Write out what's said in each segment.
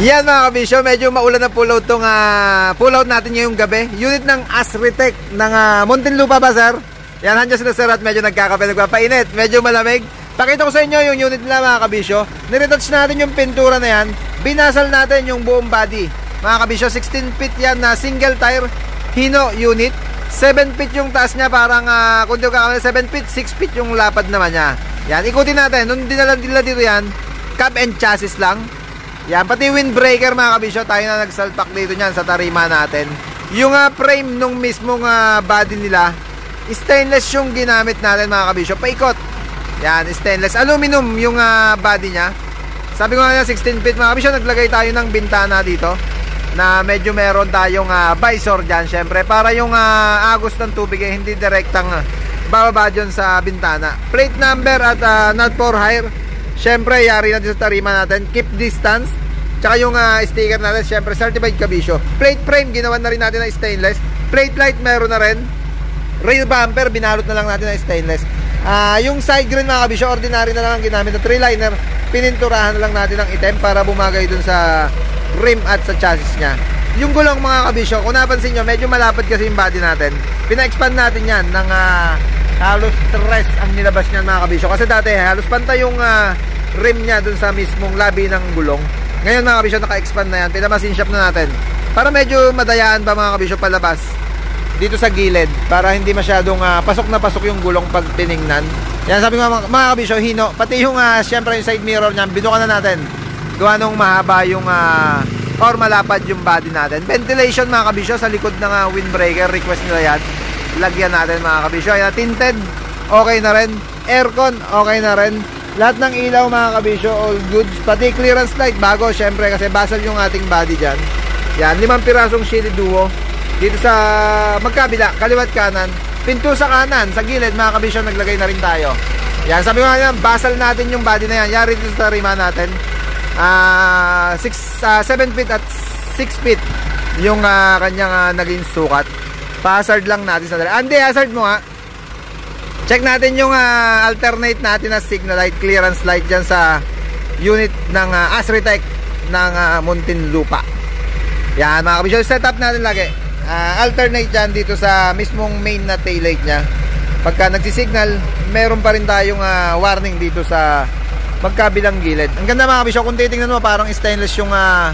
Yan mga kabisyo, medyo maulan na pull out tong uh, pull out natin ngayong gabi. Unit ng Asritec ng uh, Muntinlupa ba sir? Yan, handyan sila sir at medyo nagkakape, nagpapainit. Medyo malamig. Pakita ko sa inyo yung unit nila mga kabisyo. Niretouch natin yung pintura na yan. Binasal natin yung buong body. Mga kabisyo, 16 feet yan na single tire Hino unit. 7 feet yung taas niya, parang uh, kung di ko kakamali, 7 feet, 6 feet yung lapad naman niya. Yan, ikutin natin. Nung dinala nila dito yan, cab and chassis lang. Yan, pati windbreaker mga kabisyo, tayo na nagsalpak dito niyan sa tarima natin. Yung uh, frame nung mismong uh, body nila, stainless yung ginamit natin mga kabisyo, paikot. Yan, stainless. Aluminum yung uh, body niya. Sabi ko nga 16 feet mga kabisyo, naglagay tayo ng bintana dito na medyo meron tayong uh, visor dyan syempre para yung uh, agos ng tubig ay hindi direktang uh, bababa dyan sa bintana plate number at uh, not for hire Siyempre, yari natin sa tarima natin. Keep distance. Tsaka yung uh, sticker natin, siyempre, certified kabisyo. Plate frame, ginawa na rin natin na stainless. Plate light, meron na rin. Rail bumper, binalot na lang natin na stainless. Uh, yung side green mga kabisyo, ordinary na lang ang ginamit na 3 liner. Pininturahan na lang natin ng item para bumagay dun sa rim at sa chassis niya. Yung gulong mga kabisyo, kung napansin nyo, medyo malapad kasi yung body natin. Pina-expand natin yan ng uh, halos stress ang nilabas niyan mga kabisyo. Kasi dati halos pantay yung uh, rim niya dun sa mismong labi ng gulong. Ngayon mga kabisyo, naka-expand na yan. Pinamasin shop na natin. Para medyo madayaan ba mga kabisyo palabas dito sa gilid para hindi masyadong uh, pasok na pasok yung gulong pag tiningnan. Yan sabi ko mga, mga kabisyo, hino. Pati yung uh, syempre yung side mirror niyan, binukan na natin. Gawa nung mahaba yung uh, or malapad yung body natin. Ventilation mga kabisyo sa likod ng uh, windbreaker. Request nila yan. Lagyan natin mga kabisyo. Yan, tinted, okay na rin. Aircon, okay na rin. Lahat ng ilaw mga kabisyo, all goods. Pati clearance light, bago syempre kasi basal yung ating body dyan. Yan, limang pirasong shielded duo. Dito sa magkabila, kaliwat kanan. Pinto sa kanan, sa gilid mga kabisyo, naglagay na rin tayo. Yan, sabi ko nga yan, basal natin yung body na yan. Yari dito sa rima natin. Uh, 6, uh, 7 feet at 6 feet yung uh, kanyang uh, naging sukat. Pa-hazard lang natin sa dali. Ande, hazard mo nga. Check natin yung uh, alternate natin na signal light, clearance light dyan sa unit ng uh, Asritec ng uh, Muntinlupa. Yan mga kabisyo, setup natin lagi. Uh, alternate dyan dito sa mismong main na tail light nya. Pagka nagsisignal, meron pa rin tayong uh, warning dito sa magkabilang gilid. Ang ganda mga kabisyo, kung titingnan mo parang stainless yung uh,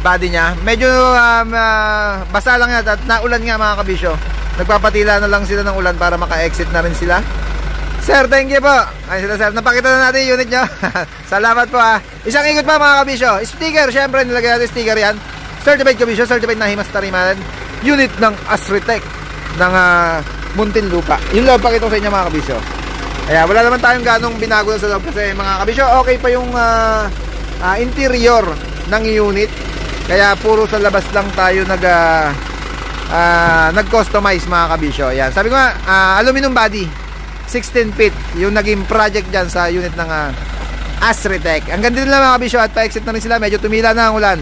body nya. Medyo um, uh, basa lang yan at naulan nga mga kabisyo. Nagpapatila na lang sila ng ulan para maka-exit na rin sila. Sir, thank you po. Ay sila sir, napakita na natin yung unit nyo. Salamat po ha. Isang ikot pa mga kabisyo. Sticker, syempre nilagay natin sticker yan. Certified kabisyo, certified na himas tarimanan. Unit ng Asritec ng uh, Muntinlupa. Yun lang pakita ko sa inyo mga kabisyo. Kaya wala naman tayong ganong binago sa loob kasi mga kabisyo, okay pa yung uh, uh, interior ng unit. Kaya puro sa labas lang tayo nag uh, nag-customize mga kabisyo. Yan. Sabi ko nga, uh, aluminum body. 16 feet. Yung naging project dyan sa unit ng uh, Asritec. Ang ganda nila mga kabisyo at pa-exit na rin sila. Medyo tumila na ang ulan.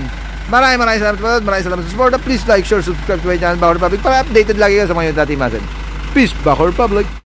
Maraming maraming salamat po. Maraming salamat sa support. Please like, share, subscribe to my channel Bawal Public para updated lagi kayo sa mga unit natin. Peace, Bawal Public.